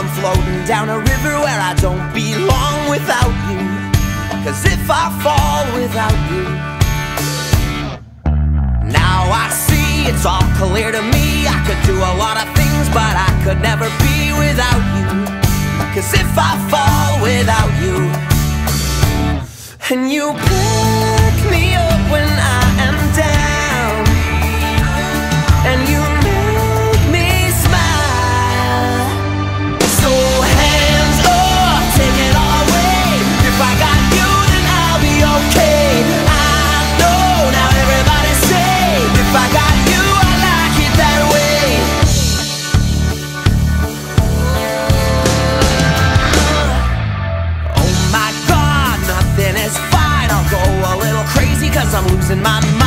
I'm floating down a river where I don't belong without you. Cause if I fall without you, now I see it's all clear to me. I could do a lot of things, but I could never be without you. Cause if I fall without you, and you pick me up I'm losing my mind